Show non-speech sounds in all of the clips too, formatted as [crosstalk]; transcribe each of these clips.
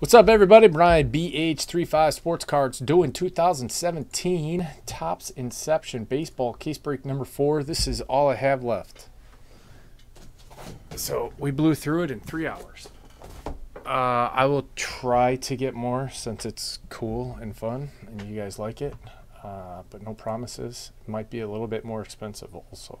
What's up, everybody? Brian BH35 Sports Cards doing 2017 Topps Inception Baseball Case Break number four. This is all I have left. So we blew through it in three hours. Uh, I will try to get more since it's cool and fun and you guys like it, uh, but no promises. It might be a little bit more expensive also.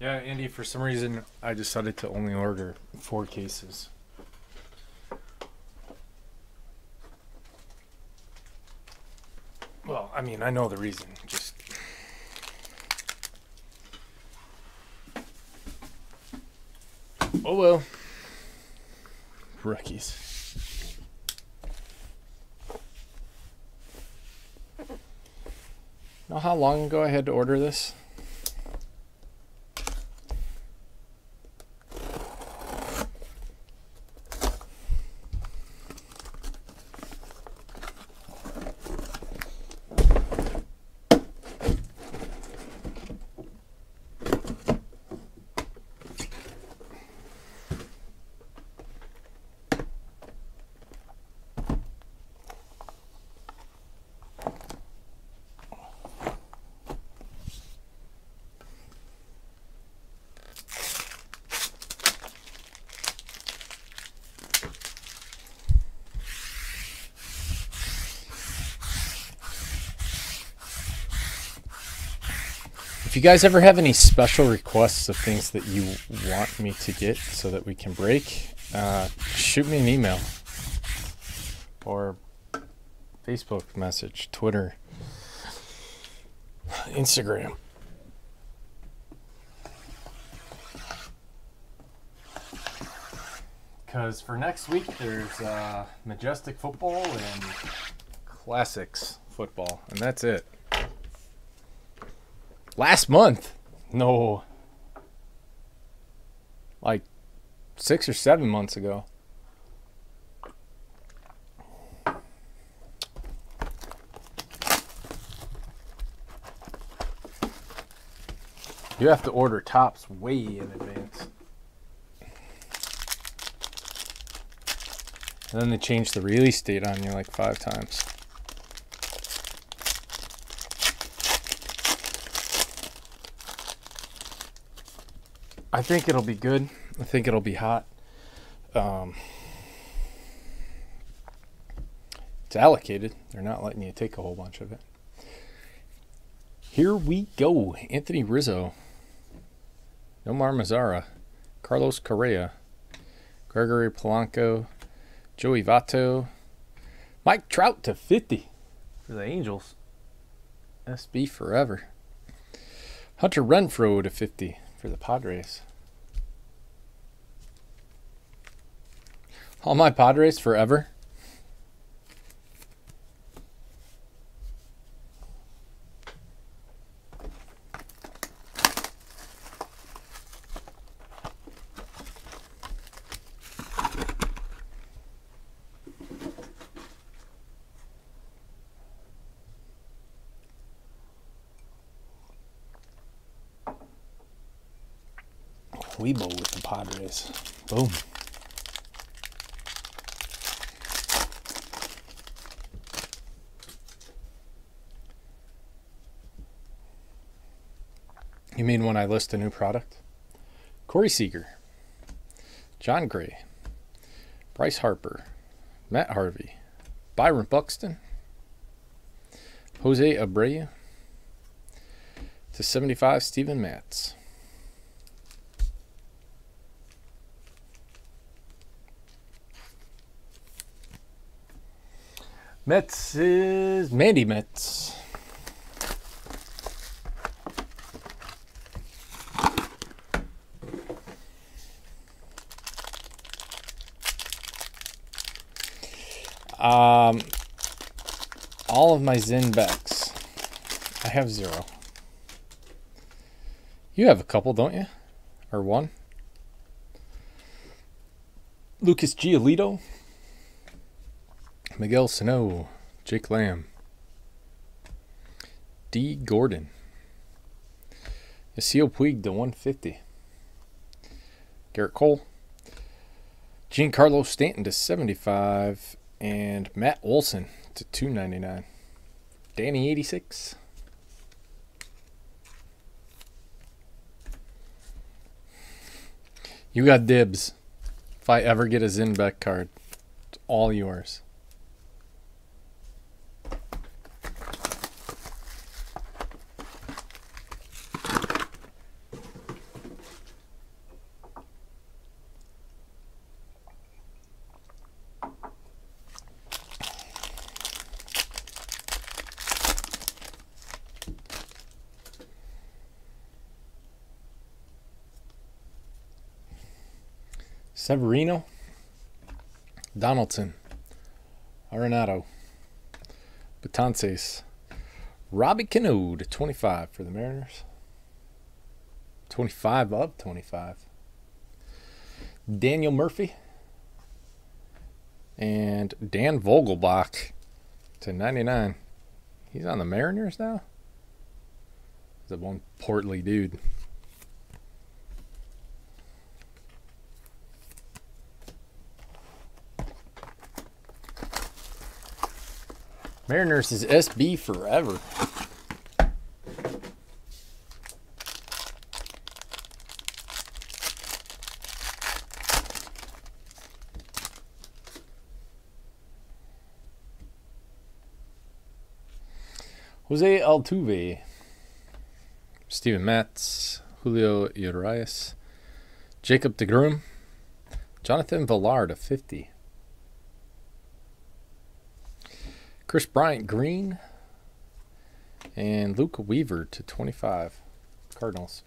Yeah, Andy, for some reason, I decided to only order four cases. Well, I mean, I know the reason. Just. Oh well. Rookies. Know how long ago I had to order this? If you guys ever have any special requests of things that you want me to get so that we can break, uh, shoot me an email or Facebook message, Twitter, Instagram. Because for next week, there's uh, Majestic Football and Classics Football, and that's it. Last month? No. Like six or seven months ago. You have to order Topps way in advance. And then they change the release date on you like five times. I think it'll be good. I think it'll be hot. Um, it's allocated. They're not letting you take a whole bunch of it. Here we go. Anthony Rizzo. Nomar Mazara. Carlos Correa. Gregory Polanco. Joey Votto. Mike Trout to 50 for the Angels. SB forever. Hunter Renfroe to 50 for the Padres. All my Padres forever. Boom. You mean when I list a new product? Corey Seager, Jon Gray, Bryce Harper, Matt Harvey, Byron Buxton, Jose Abreu, to 75 Steven Matz. Mets is Mandy Mets. Um, all of my Zen Becks. I have zero. You have a couple, don't you? Or one? Lucas Giolito. Miguel Sano. Jake Lamb. D. Gordon. Yasiel Puig to 150. Gerrit Cole. Giancarlo Stanton to 75 and Matt Olson to 299. Danny 86. You got dibs. If I ever get a Zinbeck card, it's all yours. Severino, Donaldson, Arenado, Betances, Robbie Cano to 25 for the Mariners. 25 of 25. Daniel Murphy and Dan Vogelbach to 99. He's on the Mariners now? He's a one portly dude. Mariners is SB forever. Jose Altuve, Steven Matz, Julio Urias, Jacob DeGrom, Jonathan Villar to 50. Kris Bryant green. And Luke Weaver to 25. Cardinals.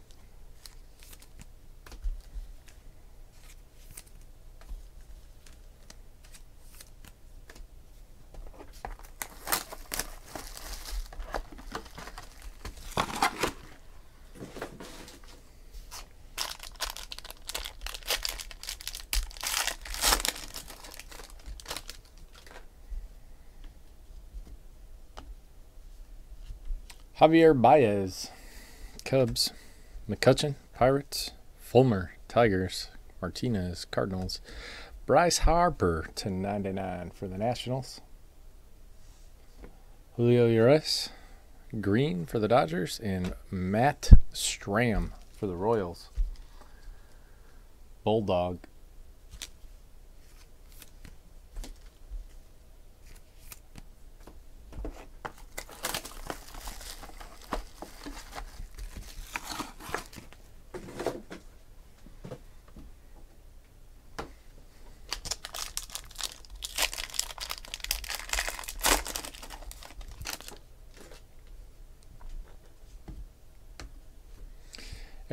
Javier Baez, Cubs. McCutchen, Pirates. Fulmer, Tigers. Martinez, Cardinals. Bryce Harper to 99 for the Nationals. Julio Urias, Green for the Dodgers. And Matt Strahm for the Royals. Bulldog.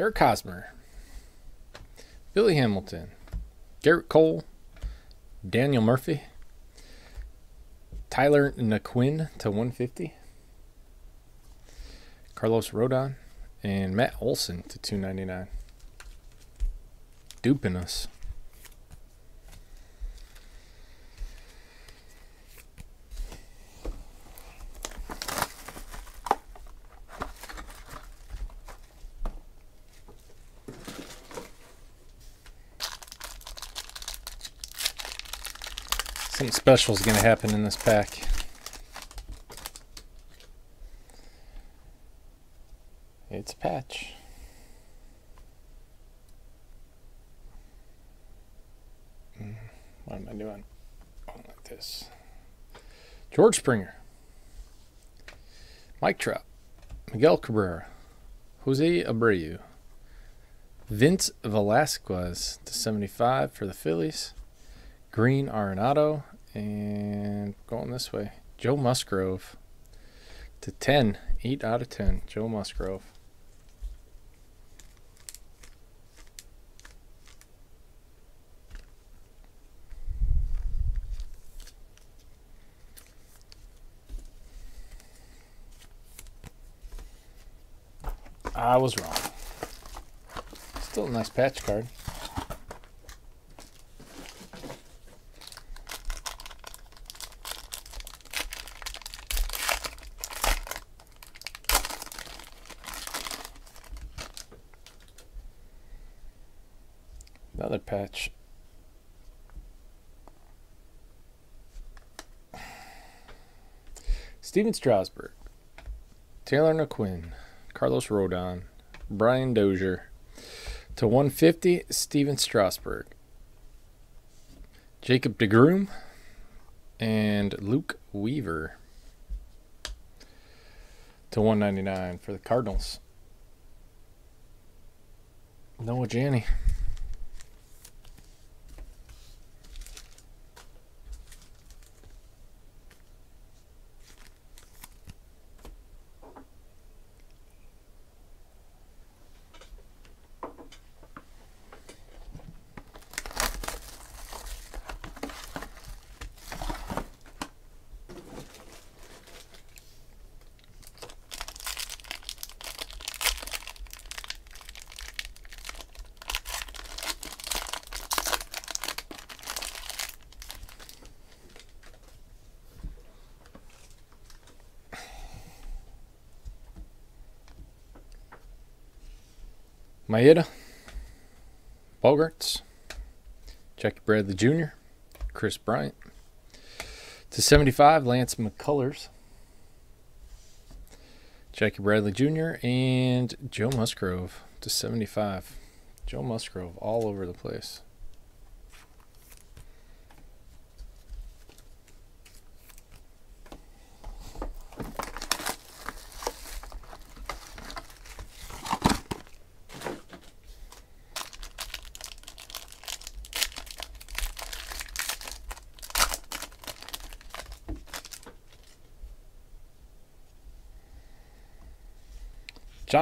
Eric Hosmer, Billy Hamilton, Gerrit Cole, Daniel Murphy, Tyler Naquin to 150, Carlos Rodon, and Matt Olson to 299. Duping us. Something special is going to happen in this pack. It's a patch. Hmm, what am I doing? Going like this. George Springer. Mike Trout. Miguel Cabrera. Jose Abreu. Vince Velasquez to 75 for the Phillies. Green Arenado. And going this way, Joe Musgrove to 10. 8 out of 10. Joe Musgrove. I was wrong. Still a nice patch card. Another patch. Stephen Strasburg, Taylor McQuinn, Carlos Rodon, Brian Dozier. To 150, Stephen Strasburg, Jacob DeGrom, and Luke Weaver. To 199 for the Cardinals. Noah Janney. Maeda, Bogaerts, Jackie Bradley Jr., Kris Bryant. To 75, Lance McCullers, Jackie Bradley Jr., and Joe Musgrove to 75. Joe Musgrove all over the place.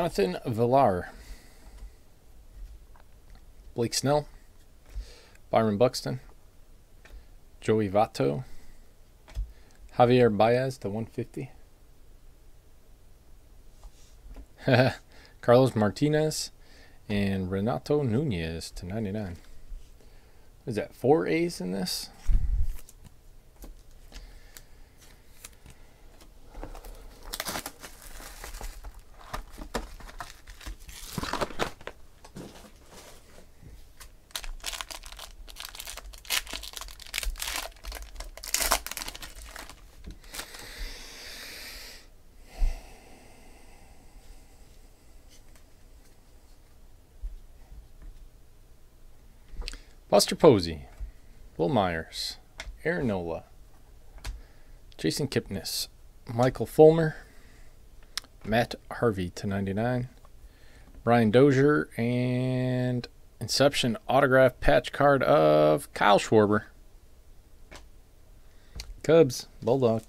Jonathan Villar, Blake Snell, Byron Buxton, Joey Votto, Javier Baez to 150, [laughs] Carlos Martinez, and Renato Nunez to 99. Is that four A's in this? Buster Posey, Wil Myers, Aaron Nola, Jason Kipnis, Michael Fulmer, Matt Harvey to 99, Brian Dozier, and Inception autograph patch card of Kyle Schwarber. Cubs, Bulldog.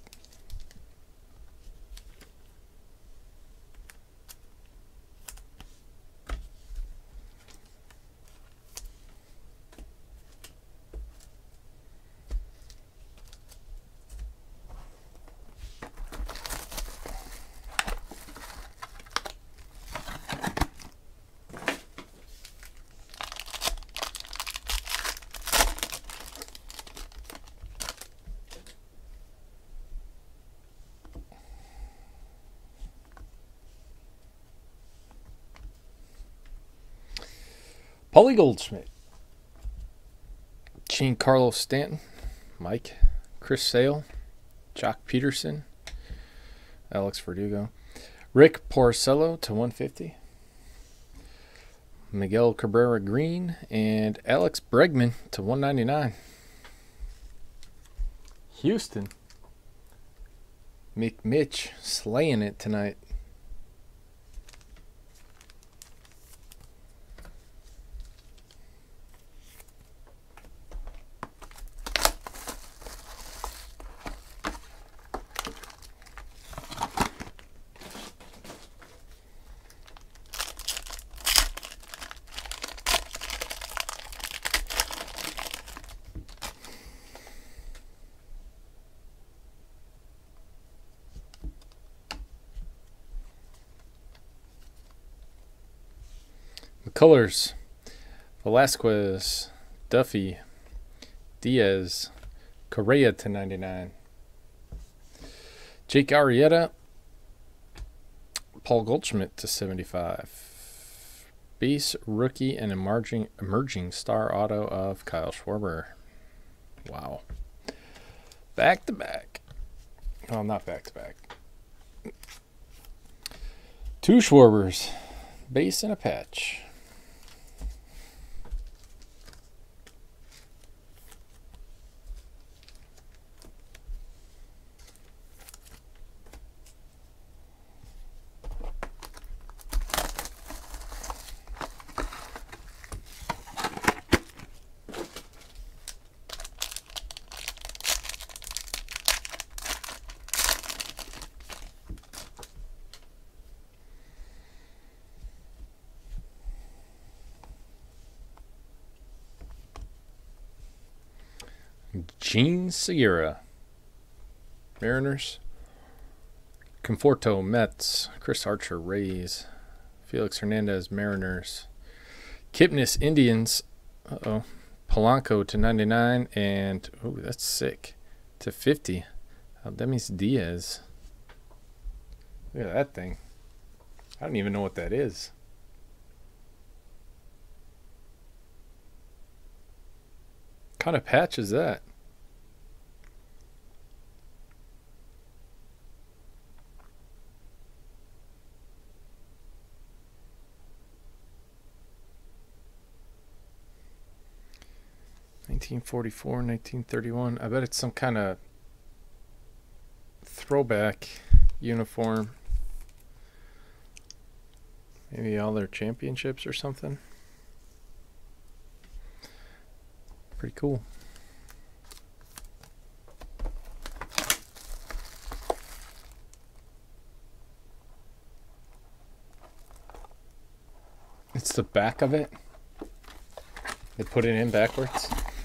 Paulie Goldschmidt, Giancarlo Stanton, Mike, Chris Sale, Joc Pederson, Alex Verdugo, Rick Porcello to 150, Miguel Cabrera Green, and Alex Bregman to 199. Houston, McMitch slaying it tonight. Colors Velasquez, Duffy, Diaz, Correa to 99. Jake Arrieta, Paul Goldschmidt to 75. Base rookie and emerging emerging star auto of Kyle Schwarber. Wow. Back to back. Well, not back to back. Two Schwarbers. Base and a patch. Jean Segura, Mariners. Conforto, Mets. Chris Archer, Rays. Felix Hernandez, Mariners. Kipnis, Indians. Uh oh. Polanco to 99. And, oh, that's sick. To 50. Aledmys Diaz. Look at that thing. I don't even know what that is. What kind of patch is that? Nineteen forty four, nineteen thirty one. I bet it's some kind of throwback uniform. Maybe all their championships or something. Pretty cool. It's the back of it. They put it in backwards. [laughs]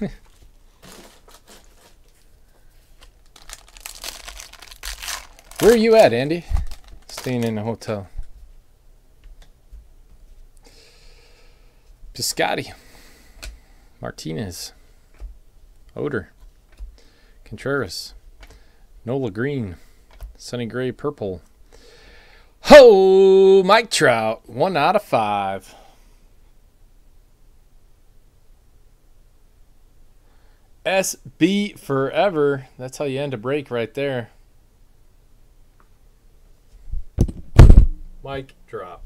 Where are you at, Andy? Staying in a hotel. Piscotti. Martinez. Odor. Contreras. Nola Green. Sonny Gray Purple. Ho! Mike Trout. One out of five. SB forever. That's how you end a break right there. Mic drop.